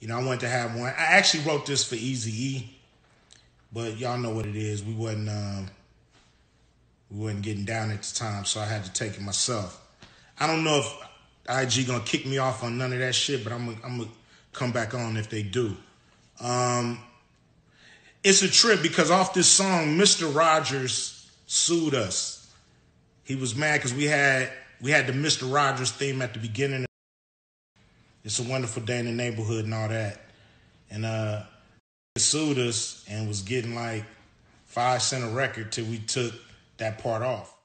You know, I wanted to have one. I actually wrote this for Easy E, but y'all know what it is. We wasn't um, we wasn't getting down at the time, so I had to take it myself. I don't know if IG gonna kick me off on none of that shit, but I'm gonna, I'm gonna come back on if they do. Um, it's a trip because off this song, Mr. Rogers sued us. He was mad because we had we had the Mr. Rogers theme at the beginning. It's a wonderful day in the neighborhood and all that. And uh sued us and was getting like five cent a record till we took that part off.